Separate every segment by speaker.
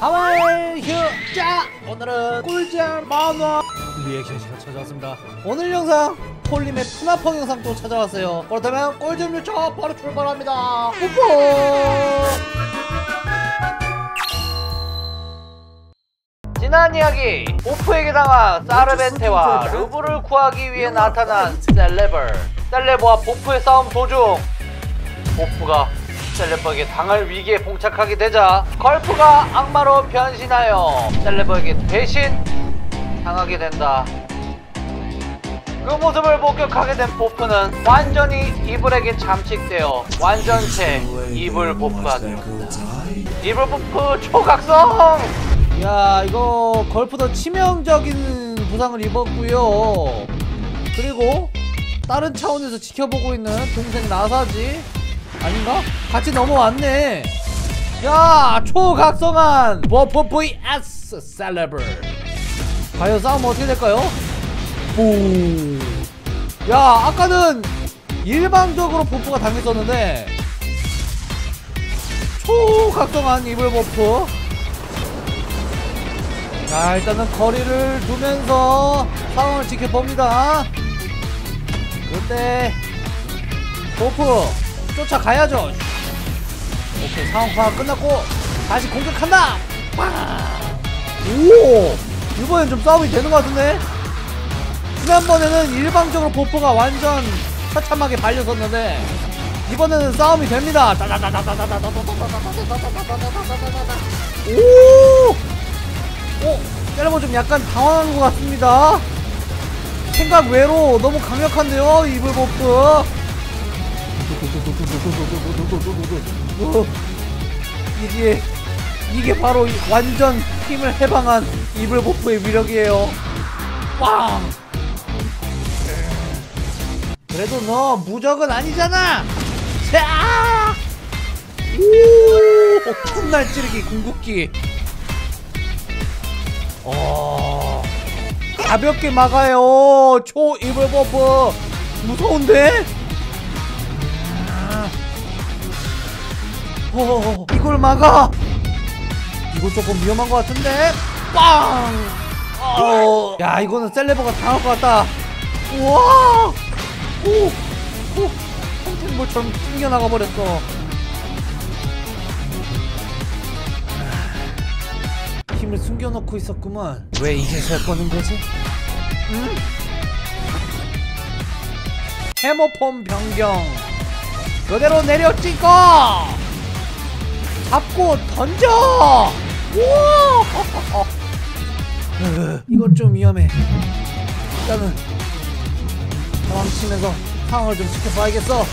Speaker 1: 하와이 휴자 오늘은 꿀잼 만화. 리액션 시간 찾아왔습니다. 오늘 영상 폴림의 푸나펑 영상 또 찾아왔어요. 그렇다면 꿀잼 유차 바로 출발합니다. 뽀뽀 지난 이야기 오프에게 당한 사르벤테와 루브를 구하기 위해 나타난 셀레버 셀레버와 보프의 싸움 도중 보프가 셀레버에게 당할 위기에 봉착하게 되자 걸프가 악마로 변신하여 셀레버에게 대신 당하게 된다. 그 모습을 목격하게 된 보프는 완전히 이불에게 잠식되어 완전체 이불 보프가 되었다. 이불 보프 초각성! 야 이거 걸프도 치명적인 부상을 입었고요. 그리고 다른 차원에서 지켜보고 있는 동생 라사지 아닌가? 같이 넘어왔네. 야 초각성한 보프 vs 셀레버 과연 싸움 어떻게 될까요? 오야 아까는 일방적으로 보프가 당했었는데 초각성한 evil 보프 자 일단은 거리를 두면서 상황을 지켜봅니다. 그때 보프 쫓아가야죠 오케이 상황 파악 끝났고 다시 공격한다 빵! 오 이번엔 좀 싸움이 되는 것 같은데 지난번에는 일방적으로 보프가 완전 처참하게 발렸었는데 이번에는 싸움이 됩니다 오! 어? 셀레버 좀 약간 당황한 것 같습니다 생각 외로 너무 강력한데요 이불 어, 이게 이게 바로 이 완전 힘을 해방한 이불 버프의 위력이에요 빵 그래도 너 무적은 아니잖아 자! 오! 훗날 찌르기 궁극기 어 가볍게 막아요 초 이불 버프 무서운데? 어 이걸 막아 이거 조금 위험한 것 같은데 빵! 어, 야 이거는 셀레버가 당할 것 같다 우와 오! 오! 평생볼처럼 튕겨나가 버렸어 힘을 숨겨놓고 있었구만 왜 이제서야 꺼낸 거지? 응? 해머폼 변경 그대로 내려 찍어 잡고 던져! 우와! 이건 좀 위험해. 일단은 도망치면서 상황을 좀 지켜봐야겠어.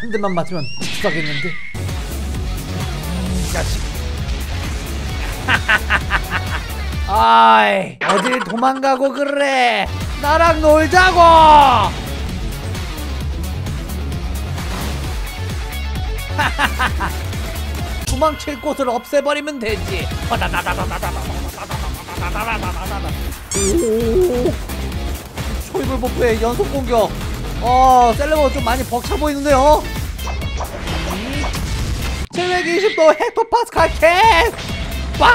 Speaker 1: 한 대만 맞으면 죽사겠는데. 자식. 아이 어딜 도망가고 그래? 나랑 놀자고 도망칠 곳을 없애버리면 되지. 초이불 버프의 연속 공격. 어 셀레버 좀 많이 벅차 보이는데요? 720도 헥토파스칼 캣 빵!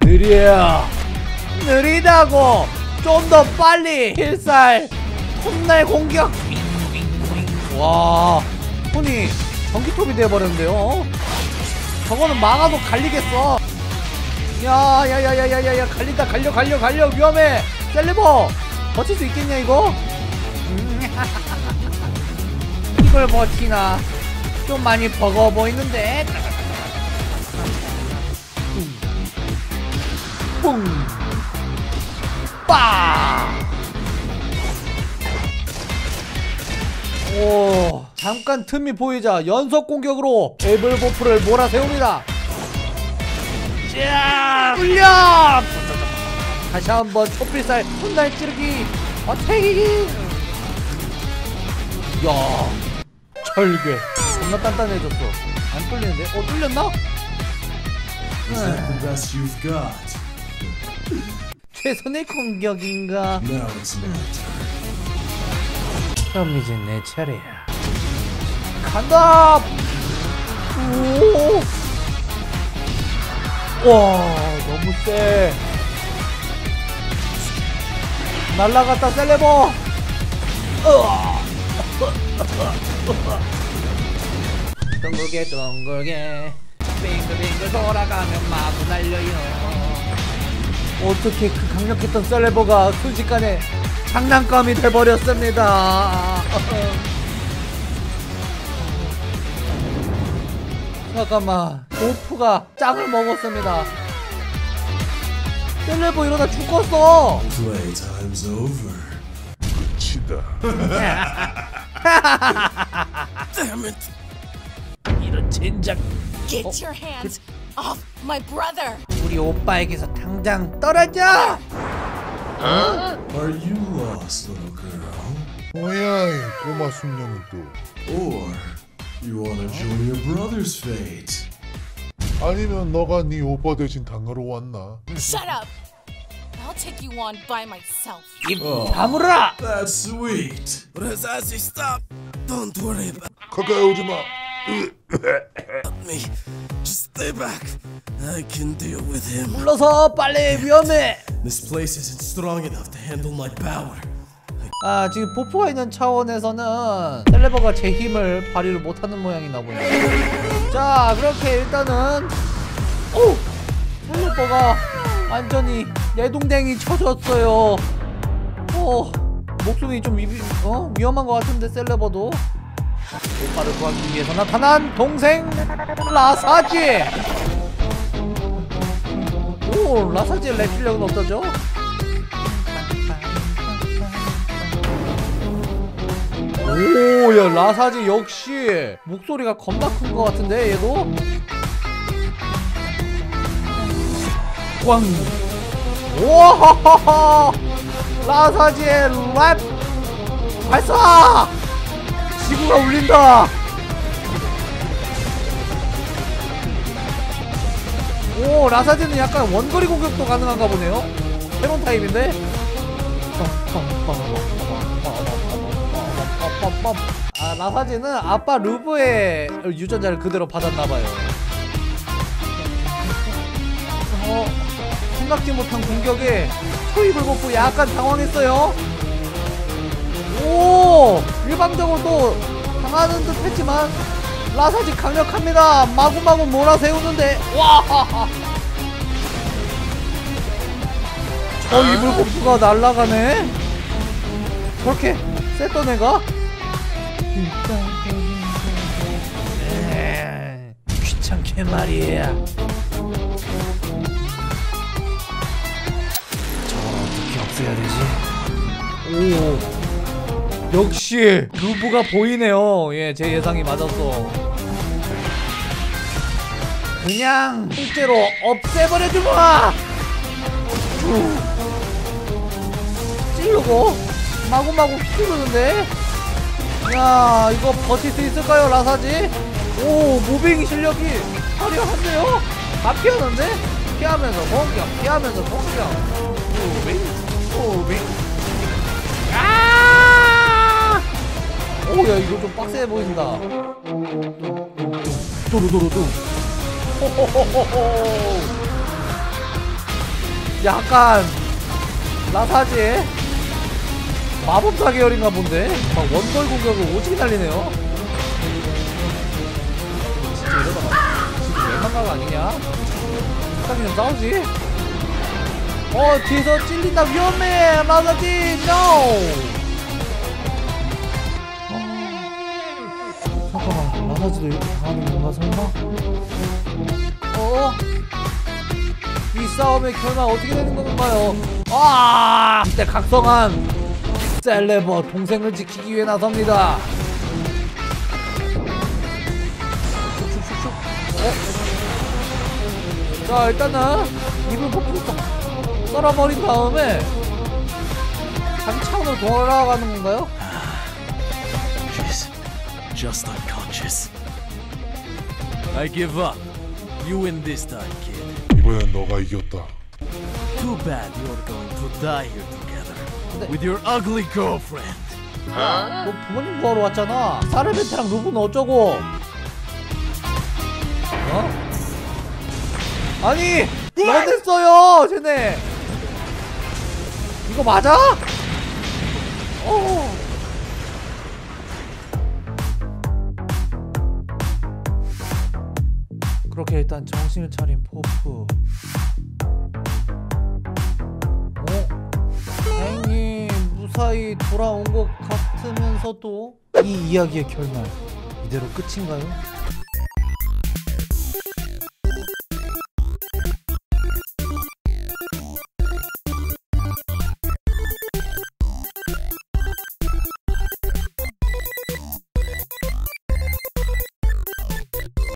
Speaker 1: 느려 느리다고. 좀 더 빨리. 필살 톱날 공격. 와 손이 전기톱이 돼버렸는데요. 저거는 막아도 갈리겠어. 야야야야야야야 갈린다 갈려 갈려 갈려. 위험해. 셀리버 버틸 수 있겠냐 이거? 이걸 버티나. 좀 많이 버거워 보이는데. 뿡. 빠! 오 잠깐 틈이 보이자 연속 공격으로 에블 보프를 몰아세웁니다 자 뚫려 다시 한번 초필살 훗날 찌르기 어택이기 야 철괴 겁나 단단해졌어 안 뚫리는데? 어 뚫렸나? 최선의 공격인가?
Speaker 2: No.
Speaker 1: 그럼 이제 내 차례야. 간다! 오와 너무 세 날라갔다 셀레버! 으아. 둥글게 둥글게 빙글빙글 돌아가면 마구 날려요 어떻게 그 강력했던 셀레버가 순식간에 장난감이 돼버렸습니다. 잠깐만 오프가 짱을 먹었습니다. 셀레버 이러다 죽었어.
Speaker 2: Playtime's over.
Speaker 3: 치다.
Speaker 1: 이런 젠장.
Speaker 4: Get your hands off my brother!
Speaker 1: 우리 오빠에게서 당장 떨어져
Speaker 2: Are you lost, little girl?
Speaker 3: 뭐야 이 꼬마 숙녀는 또.
Speaker 2: Or you wanna join your brother's fate?
Speaker 3: 아니면 너가 네 오빠 대신 당하러 왔나?
Speaker 4: Shut up! I'll take you on by myself.
Speaker 1: 입 다물어라
Speaker 2: That's sweet.
Speaker 5: Razazi, stop! Don't worry about
Speaker 3: 가까이 오지 마.
Speaker 5: me. Back. I can deal with him.
Speaker 1: 불러서 빨리 위험해
Speaker 5: This place isn't strong enough to handle my power.
Speaker 1: 아 지금 보포가 있는 차원에서는 셀레버가 제 힘을 발휘를 못하는 모양이나 보네 자 그렇게 일단은 오 셀레버가 완전히 내동댕이 쳐졌어요 어 목숨이 좀 위, 어? 위험한 것 같은데 셀레버도 오빠를 구하기 위해서 나타난 동생 라사지 오 라사지의 랩 실력은 어떠죠? 오, 야, 라사지 역시 목소리가 겁나 큰 것 같은데, 얘도? 꽝! 오하하하! 라사지의 랩! 발사! 지구가 울린다! 오, 라사지는 약간 원거리 공격도 가능한가 보네요? 새로운 타입인데? 아 라사지는 아빠 루브의 유전자를 그대로 받았나봐요 어, 생각지 못한 공격에 초입을 먹고 약간 당황했어요 오 일방적으로 또 당하는 듯 했지만 라사지 강력합니다. 마구마구 몰아세우는데. 와저 이불 복수가 날아가네. 저렇게 셌던 애가? 에이, 귀찮게 말이야 저걸 어떻게 없애야 되지? 오 역시 루브가 보이네요. 예 제 예상이 맞았어 그냥 실제로 없애버려주마! 찌르고 마구마구 휘두르는데? 야 이거 버틸 수 있을까요 라사지? 오 moving 실력이 화려한데요? 다 피하는데? 피하면서 공격 피하면서 공격 moving moving 오야 이거 좀 빡세 보인다. 호호호호호. 약간 라사지 마법사 계열인가 본데? 막 원걸 공격을 오지게 날리네요. 진짜 이러다가 지금 멸망각 아니냐? 사람이 좀 싸우지? 어 뒤에서 찔린다. 위험해 라사지. NO 잠깐만 라사지도 이렇게 당하는 건가 설마? 어? 이 싸움의 결과 어떻게 되는 건가요? 아! 이때 각성한 셀레버 동생을 지키기 위해 나섭니다. 어? 자 일단은 입을 폭풍 썰어버린 다음에 차원으로 돌아가는 건가요?
Speaker 5: Just unconscious. I give up. You win this time, kid.
Speaker 3: 이번엔 너가 이겼다.
Speaker 5: Too bad you're going to die here together
Speaker 1: 근데-
Speaker 5: with your ugly girlfriend.
Speaker 1: 너 부모님 구하러 왔잖아 사르벤트랑 루브는 어쩌고 어? 아니 런했어요 쟤네 이거 맞아? 어 그렇게 일단 정신을 차린 포프 어? 다행히 무사히 돌아온 것 같으면서도 이 이야기의 결말 이대로 끝인가요?